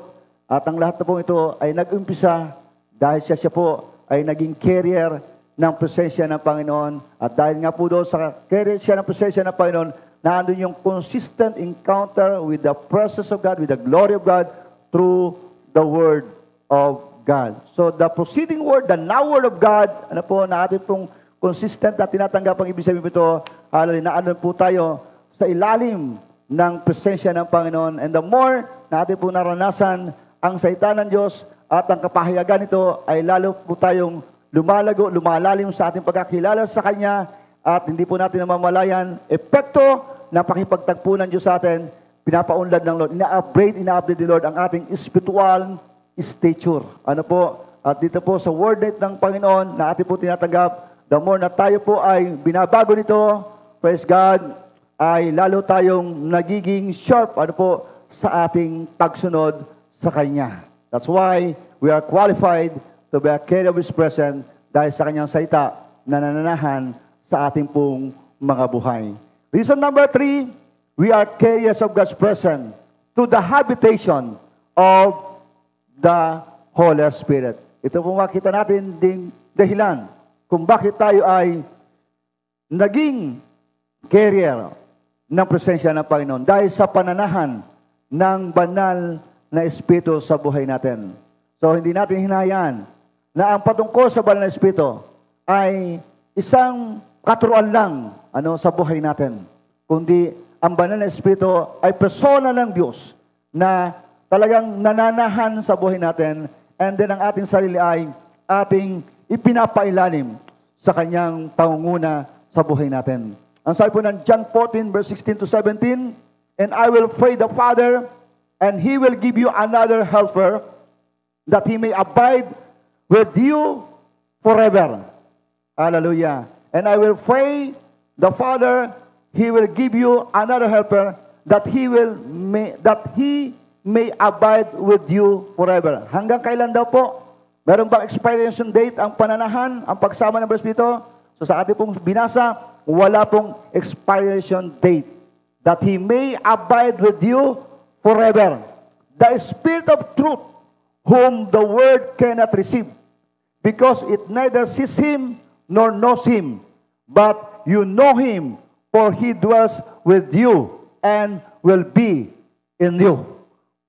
at ang lahat na pong ito ay nag-umpisa dahil siya siya po ay naging carrier ng presensya ng Panginoon at dahil nga po doon sa carrier siya ng presensya ng Panginoon naandun yung consistent encounter with the presence of God, with the glory of God through the Word of God. So the proceeding word, the now word of God, ano po, na ating pong consistent na tinatanggap ang ibig sabihin ito, hallelujah, na ano po tayo sa ilalim ng presensya ng Panginoon. And the more na ating po naranasan ang salita ng Diyos at ang kapahayagan nito ay lalo po tayong lumalago, lumalalim sa ating pagkakilala sa Kanya at hindi po natin namamalayan epekto ng pakipagtagpo ng Diyos sa atin, pinapaunlad ng Lord. Ina-upgrade, ina-upgrade ni Lord ang ating spiritual stature. Ano po? At dito po sa word net ng Panginoon na ating po tinatanggap, the more na tayo po ay binabago nito, praise God, ay lalo tayong nagiging sharp ano po, sa ating pagsunod sa Kanya. That's why we are qualified to be a carrier of His presence dahil sa Kanyang salita na nananahan sa ating pong mga buhay. Reason number three, we are carriers of God's presence to the habitation of the Holy Spirit. Ito po makita natin ding dahilan kung bakit tayo ay naging carrier ng presensya ng Panginoon dahil sa pananahan ng banal na Espiritu sa buhay natin. So hindi natin hinayaan na ang patungkol sa banal na Espiritu ay isang katuruan lang ano, sa buhay natin. Kundi ang banal na Espiritu ay persona ng Diyos na talagang nananahan sa buhay natin and then ang ating sarili ay ating ipinapailalim sa kanyang pangunguna sa buhay natin. Ang sabi po ng John 14, verse 16 to 17, And I will pray the Father, and He will give you another helper, that He may abide with you forever. Hallelujah. And I will pray the Father, He will give you another helper, that He will may, that He may abide with you forever. Hanggang kailan daw po? Meron bang expiration date ang pananahan, ang pagsama ng Espiritu? So sa ating pong binasa, wala pong expiration date. That He may abide with you forever. The Spirit of truth, whom the world cannot receive, because it neither sees Him nor knows Him. But you know Him, for He dwells with you and will be in you.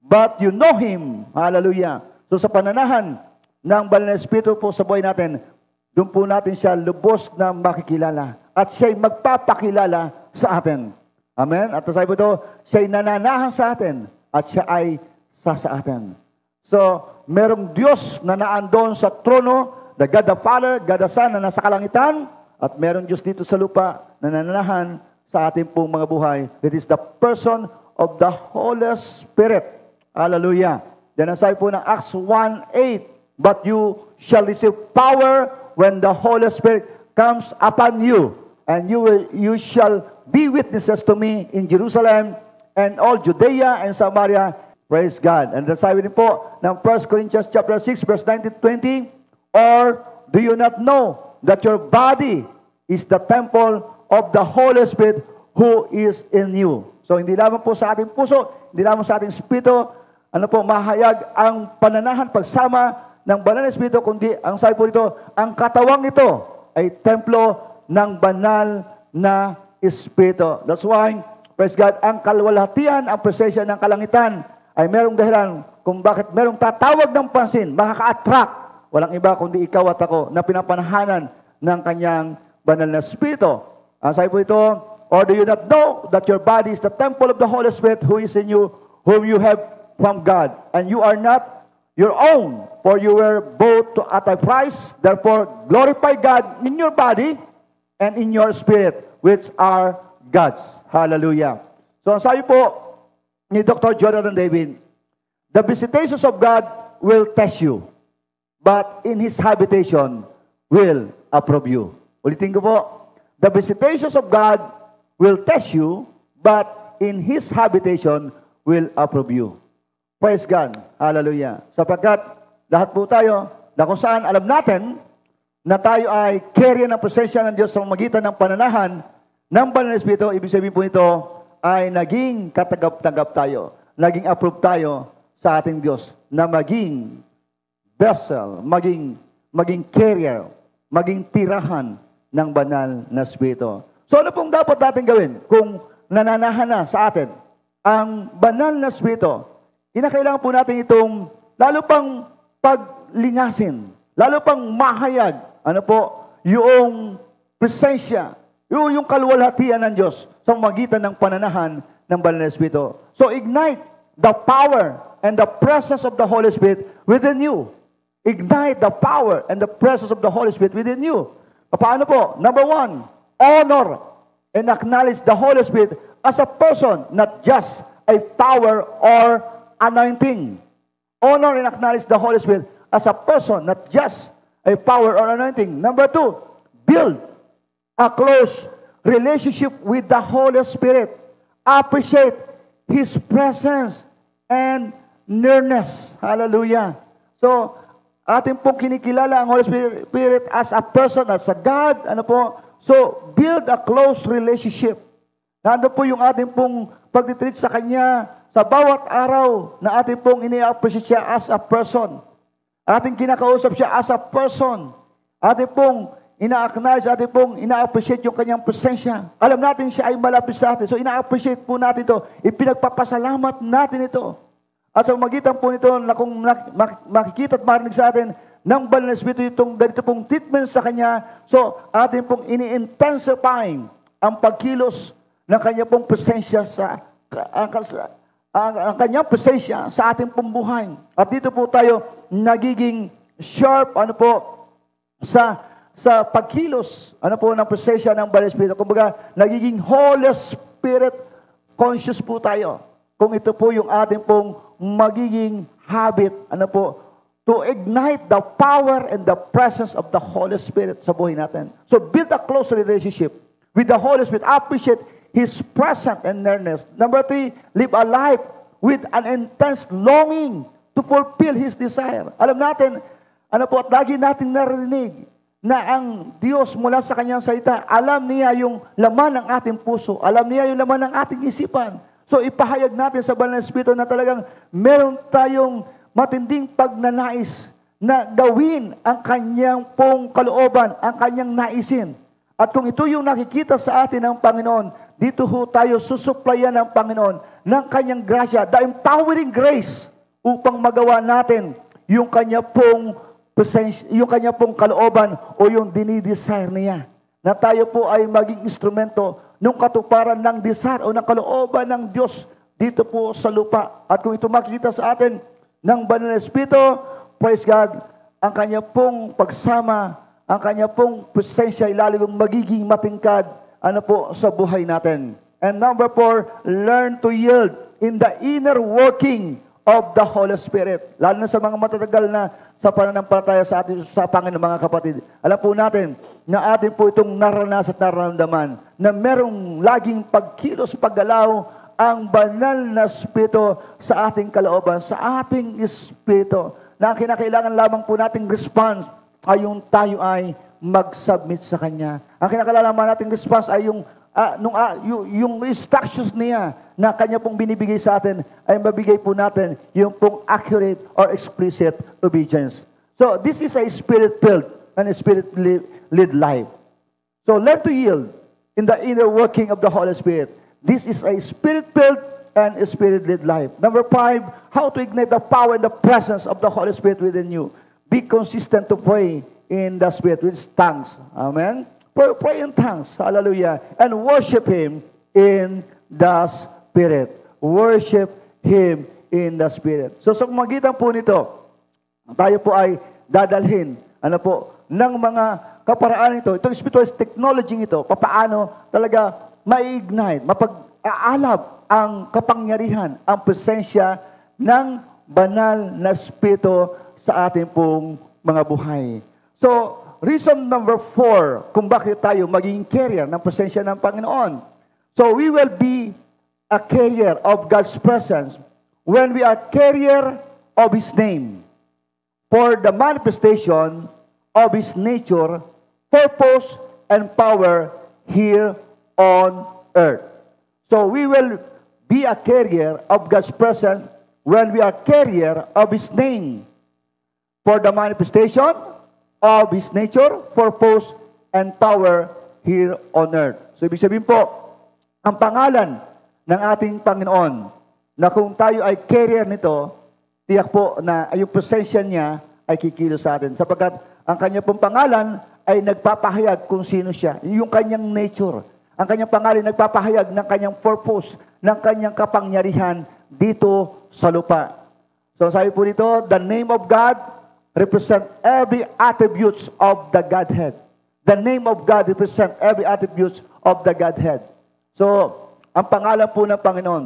But you know Him. Hallelujah. So sa pananahan, ng banal na Espiritu po sa buhay natin, doon po natin siya lubos na makikilala. At siya'y magpapakilala sa atin. Amen? At sabi ito, siya'y nananahan sa atin at siya ay sa sa atin. So, merong Diyos na naandon sa trono, the God the Father, God the Son na nasa kalangitan, at merong Diyos dito sa lupa na nananahan sa ating pong mga buhay. It is the person of the Holy Spirit. Hallelujah. Then ang sabi po ng Acts 1.8, But you shall receive power when the Holy Spirit comes upon you, and you will you shall be witnesses to me in Jerusalem and all Judea and Samaria. Praise God. And that's sabi din po ng 1 Corinthians chapter 6 verse 19 20, or do you not know that your body is the temple of the Holy Spirit who is in you? So hindi lamang po sa ating puso, hindi lamang sa ating espiritu, ano po, mahayag ang pananahan pagsama ng banal na espiritu, kundi ang sabi po dito, ang katawang ito ay templo ng banal na espiritu. That's why, praise God, ang kalwalhatian, ang presensya ng kalangitan ay merong dahilan kung bakit merong tatawag ng pansin, makaka-attract. Walang iba kundi ikaw at ako na pinapanahanan ng kanyang banal na espiritu. Ang sabi po ito, Or do you not know that your body is the temple of the Holy Spirit who is in you, whom you have from God, and you are not your own, for you were bought at a price. Therefore, glorify God in your body and in your spirit, which are God's. Hallelujah. So, ang sabi po ni Dr. Jonathan David, the visitations of God will test you, but in His habitation will approve you. Ulitin ko po, the visitations of God will test you, but in His habitation will approve you. Praise God. Hallelujah. Sapagkat lahat po tayo, na kung saan alam natin na tayo ay carrier ng presensya ng Diyos sa magitan ng pananahan ng Banal na Espiritu, ibig sabihin po nito ay naging katagap-tagap tayo, naging approve tayo sa ating Diyos na maging vessel, maging, maging carrier, maging tirahan ng banal na Espiritu. So ano pong dapat natin gawin kung nananahan na sa atin ang banal na Espiritu? Kinakailangan po natin itong lalo pang paglingasin, lalo pang mahayag, ano po, yung presensya, yung, yung kalwalhatian ng Diyos sa magitan ng pananahan ng banal na Espiritu. So ignite the power and the presence of the Holy Spirit within you. Ignite the power and the presence of the Holy Spirit within you. Paano po? Number one, honor and acknowledge the Holy Spirit as a person, not just a power or anointing. Honor and acknowledge the Holy Spirit as a person, not just a power or anointing. Number two, build a close relationship with the Holy Spirit. Appreciate His presence and nearness. Hallelujah. So, ating pong kinikilala ang Holy Spirit as a person, as a God, ano po, So, build a close relationship. Nando po yung ating pong pagtitreat sa Kanya sa bawat araw na ating pong ini-appreciate siya as a person. Ating kinakausap siya as a person. Ating pong ina-acknowledge, ating pong ina-appreciate yung kanyang presensya. Alam natin siya ay malapit sa atin. So, ina-appreciate po natin ito. Ipinagpapasalamat natin ito. At sa magitan po nito na kung makikita at marinig sa atin, ng banal na Espiritu itong ganito pong treatment sa Kanya. So, atin pong ini-intensifying ang pagkilos ng Kanya pong presensya sa, ang, ang, ang Kanyang presensya sa ating pong buhay. At dito po tayo nagiging sharp, ano po, sa sa pagkilos, ano po, ng presensya ng Banal Espiritu. Kumbaga, nagiging Holy Spirit conscious po tayo. Kung ito po yung ating pong magiging habit, ano po, to ignite the power and the presence of the Holy Spirit sa buhay natin. So build a close relationship with the Holy Spirit. Appreciate His presence and nearness. Number three, live a life with an intense longing to fulfill His desire. Alam natin, ano po, at lagi natin narinig na ang Diyos mula sa kanyang salita, alam niya yung laman ng ating puso, alam niya yung laman ng ating isipan. So ipahayag natin sa Banal na Espiritu na talagang meron tayong matinding pagnanais na gawin ang kanyang pong kalooban, ang kanyang naisin. At kung ito yung nakikita sa atin ng Panginoon, dito ho tayo susuplayan ng Panginoon ng kanyang grasya, the empowering grace upang magawa natin yung kanya pong yung kanya pong kalooban o yung dinidesire niya. Na tayo po ay maging instrumento ng katuparan ng desire o ng kalooban ng Diyos dito po sa lupa. At kung ito makikita sa atin, ng Banal na Espiritu, praise God, ang kanya pong pagsama, ang kanya pong presensya ay lalong magiging matingkad ano po, sa buhay natin. And number four, learn to yield in the inner working of the Holy Spirit. Lalo na sa mga matatagal na sa pananampalataya sa atin sa Panginoon mga kapatid. Alam po natin na atin po itong naranas at nararamdaman na merong laging pagkilos, paggalaw ang banal na Espiritu sa ating kalooban, sa ating Espiritu. Na ang kinakailangan lamang po nating response ay tayo ay mag-submit sa Kanya. Ang kinakailangan nating response ay yung uh, nung, uh, yung, yung instructions niya na kanya pong binibigay sa atin ay mabigay po natin yung pong accurate or explicit obedience. So, this is a spirit-filled and a spirit-led life. So, learn to yield in the inner working of the Holy Spirit. This is a spirit-filled and a spirit-led life. Number five, how to ignite the power and the presence of the Holy Spirit within you. Be consistent to pray in the Spirit with tongues. Amen? Pray, pray in tongues. Hallelujah. And worship Him in the Spirit. Worship Him in the Spirit. So sa magitan po nito, tayo po ay dadalhin, ano po, ng mga kaparaan ito, itong spiritual technology ito, papaano talaga ma-ignite, mapag-aalab ang kapangyarihan, ang presensya ng banal na spirito sa ating pong mga buhay. So, reason number four kung bakit tayo maging carrier ng presensya ng Panginoon. So we will be a carrier of God's presence when we are carrier of His name for the manifestation of His nature, purpose, and power here on earth. So we will be a carrier of God's presence when we are carrier of His name for the manifestation of His nature, purpose, and power here on earth. So, ibig sabihin po, ang pangalan ng ating Panginoon, na kung tayo ay carrier nito, tiyak po na yung presensya niya ay kikilos sa atin. Sapagkat ang kanya pong pangalan ay nagpapahayag kung sino siya. Yung kanyang nature. Ang kanyang pangalan nagpapahayag ng kanyang purpose, ng kanyang kapangyarihan dito sa lupa. So sabi po dito, the name of God represent every attributes of the Godhead. The name of God represent every attributes of the Godhead. So, ang pangalan po ng Panginoon,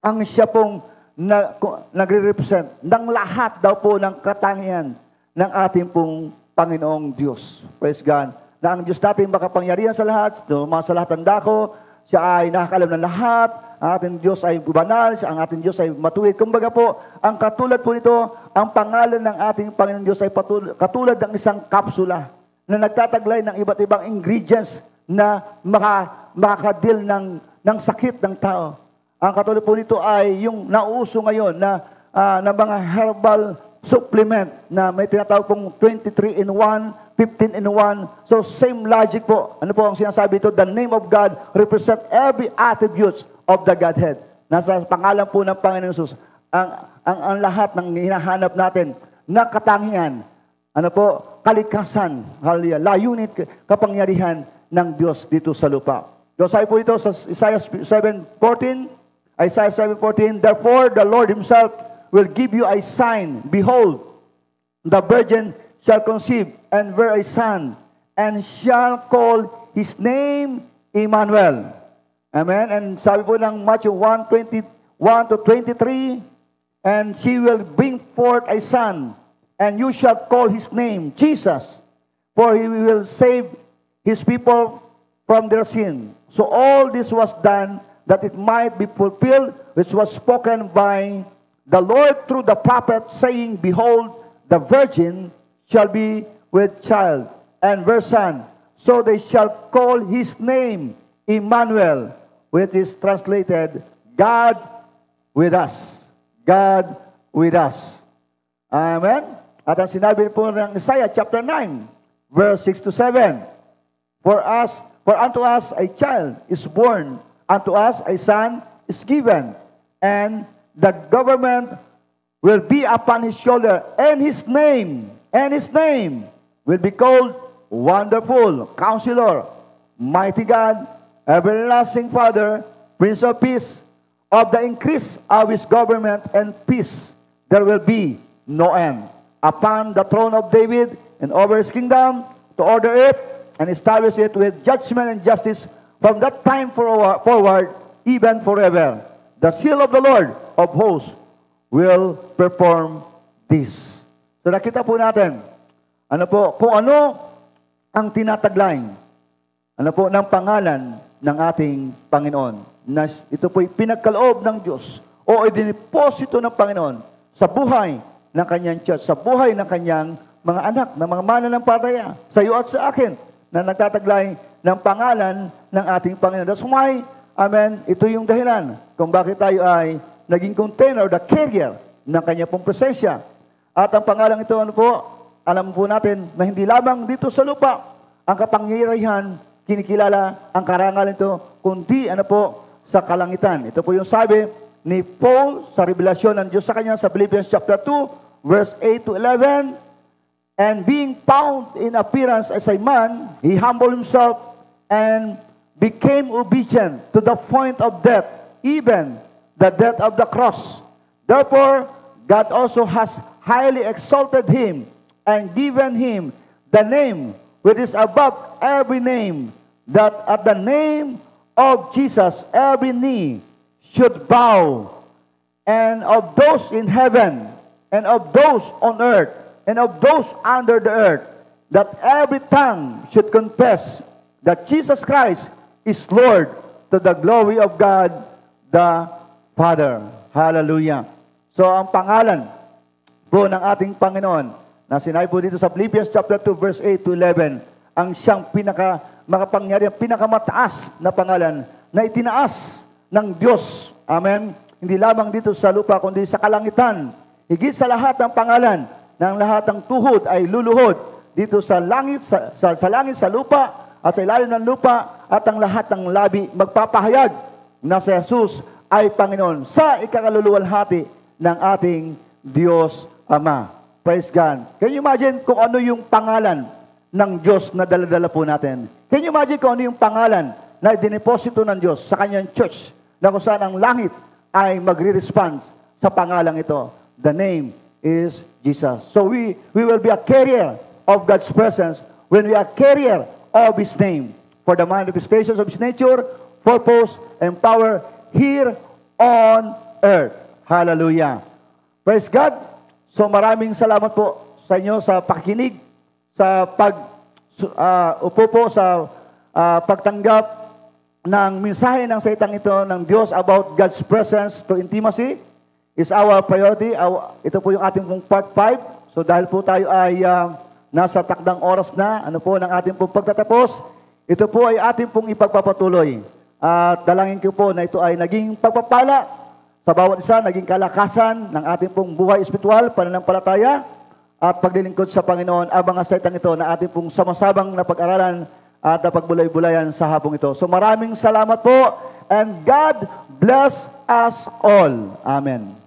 ang siya pong na, nagre-represent ng lahat daw po ng katangian ng ating pong Panginoong Diyos. Praise God. Na ang Diyos natin makapangyarihan sa lahat, mga sa lahat ng dako, siya ay nakakalam ng lahat, ang ating Diyos ay banal, ang ating Diyos ay matuwid. Kumbaga po, ang katulad po nito, ang pangalan ng ating Panginoon Diyos ay patulad, katulad ng isang kapsula na nagtataglay ng iba't ibang ingredients na maka, makakadil ng, ng sakit ng tao. Ang katulad po nito ay yung nauso ngayon na, uh, na mga herbal supplement na may tinatawag pong 23 in 1, 15 in 1. So same logic po. Ano po ang sinasabi ito? The name of God represent every attributes of the Godhead. Nasa pangalan po ng Panginoon Jesus, ang, ang, ang lahat ng hinahanap natin na katangian, ano po, kalikasan, hallelujah, layunit, kapangyarihan ng Diyos dito sa lupa. So sabi po ito sa Isaiah 7.14, Isaiah 7.14, Therefore the Lord Himself will give you a sign. Behold, the virgin shall conceive and bear a son, and shall call his name Emmanuel. Amen? And sabi po ng Matthew 1, 21 to 23, And she will bring forth a son, and you shall call his name Jesus, for he will save his people from their sin. So all this was done that it might be fulfilled, which was spoken by the Lord through the prophet, saying, Behold, the virgin shall be with child, and verse son. So they shall call his name Emmanuel, which is translated, God with us. God with us. Amen? At ang sinabi po ng Isaiah chapter 9, verse 6 to 7, For us, for unto us a child is born, unto us a son is given, and the government will be upon his shoulder, and his name, and his name will be called Wonderful, Counselor, Mighty God, Everlasting Father, Prince of Peace, of the increase of his government and peace, there will be no end. Upon the throne of David and over his kingdom, to order it and establish it with judgment and justice from that time forward, even forever. The seal of the Lord of hosts will perform this. So nakita po natin, ano po, kung ano ang tinataglay, ano po, ng pangalan ng ating Panginoon. Na ito po'y pinagkaloob ng Diyos o idiniposito ng Panginoon sa buhay ng kanyang church, sa buhay ng kanyang mga anak, ng mga mananampalataya, sa iyo at sa akin, na nagtataglay ng pangalan ng ating Panginoon. That's why, amen, ito yung dahilan kung bakit tayo ay naging container, the carrier ng kanyang pong presensya. At ang pangalan ito, ano po, alam po natin na hindi lamang dito sa lupa ang kapangyarihan, kinikilala ang karangal nito, kundi ano po, sa kalangitan. Ito po yung sabi ni Paul sa revelasyon ng Diyos sa kanya sa Philippians chapter 2, verse 8 to 11, And being found in appearance as a man, he humbled himself and became obedient to the point of death, even the death of the cross. Therefore, God also has highly exalted him and given him the name which is above every name, that at the name of Jesus every knee should bow, and of those in heaven, and of those on earth, and of those under the earth, that every tongue should confess that Jesus Christ is Lord to the glory of God the Father. Hallelujah. So ang pangalan po ng ating Panginoon na sinabi po dito sa Philippians chapter 2 verse 8 to 11 ang siyang pinaka makapangyarihan, pinakamataas na pangalan na itinaas ng Diyos. Amen. Hindi lamang dito sa lupa kundi sa kalangitan. Higit sa lahat ng pangalan ng lahat ng tuhod ay luluhod dito sa langit, sa, sa, sa langit, sa lupa, at sa ilalim ng lupa, at ang lahat ng labi magpapahayag na si Jesus ay Panginoon sa ikakaluluwalhati ng ating Diyos Ama. Praise God. Can you imagine kung ano yung pangalan ng Diyos na daladala po natin? Can you imagine kung ano yung pangalan na dineposito ng Diyos sa kanyang church na kung saan ang langit ay magre-response sa pangalang ito? The name is Jesus. So we, we will be a carrier of God's presence when we are carrier of His name for the manifestations of His nature, purpose, and power here on earth. Hallelujah. Praise God. So maraming salamat po sa inyo sa pakikinig, sa pag uh, upo po sa uh, pagtanggap ng mensahe ng saitang ito ng Diyos about God's presence to intimacy is our priority. Ito po yung ating pong part 5. So dahil po tayo ay uh, nasa takdang oras na, ano po ng ating pong pagtatapos, ito po ay ating pong ipagpapatuloy. At dalangin ko po na ito ay naging pagpapala sa bawat isa, naging kalakasan ng ating pong buhay espiritual, pananampalataya, at paglilingkod sa Panginoon abang asaitang ito na ating pong samasabang na pag-aralan at napagbulay-bulayan sa hapong ito. So maraming salamat po and God bless us all. Amen.